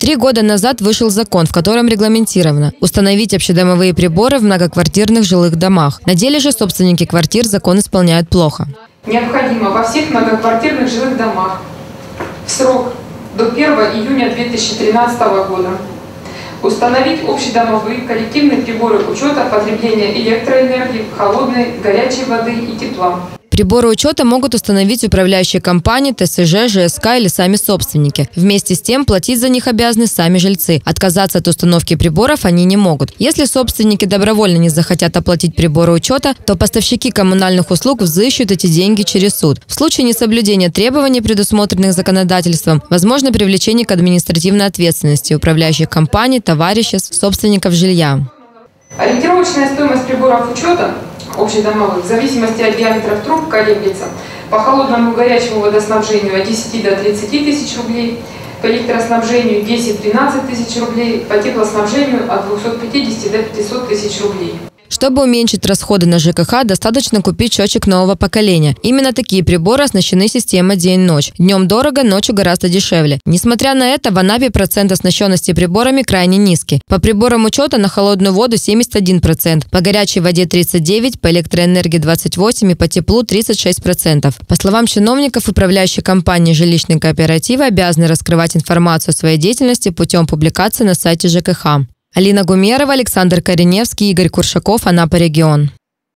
Три года назад вышел закон, в котором регламентировано установить общедомовые приборы в многоквартирных жилых домах. На деле же собственники квартир закон исполняют плохо. Необходимо во всех многоквартирных жилых домах в срок до 1 июня 2013 года установить общедомовые коллективные приборы учета потребления электроэнергии, холодной, горячей воды и тепла. Приборы учета могут установить управляющие компании, ТСЖ, ЖСК или сами собственники. Вместе с тем платить за них обязаны сами жильцы. Отказаться от установки приборов они не могут. Если собственники добровольно не захотят оплатить приборы учета, то поставщики коммунальных услуг взыщут эти деньги через суд. В случае несоблюдения требований, предусмотренных законодательством, возможно привлечение к административной ответственности управляющих компаний, товариществ, собственников жилья. Ориентировочная стоимость приборов учета общедомовых в зависимости от диаметров труб колеблется по холодному и горячему водоснабжению от 10 до 30 тысяч рублей, по электроснабжению 10-12 тысяч рублей, по теплоснабжению от 250 до 500 тысяч рублей. Чтобы уменьшить расходы на ЖКХ, достаточно купить счетчик нового поколения. Именно такие приборы оснащены системой день-ночь. Днем дорого, ночью гораздо дешевле. Несмотря на это, в Анапе процент оснащенности приборами крайне низкий. По приборам учета на холодную воду 71%, по горячей воде 39%, по электроэнергии 28% и по теплу 36%. По словам чиновников, управляющие компании жилищной кооперативы обязаны раскрывать информацию о своей деятельности путем публикации на сайте ЖКХ. Алина Гумерова, Александр Кореневский, Игорь Куршаков, Анапа регион.